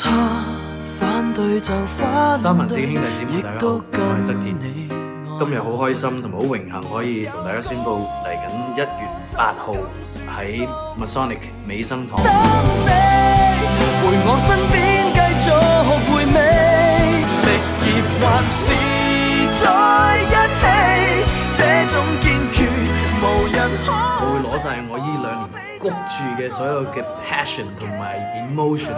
三文四兄弟姊妹大家好我系侧田。今日好开心同埋好荣幸可以同大家宣布嚟紧一月八号喺 masonic 美生堂。等你回我身边继续回味？力还是在一起这种坚决无人可我会攞晒我呢两年谷住嘅所有嘅 passion 同埋 emotion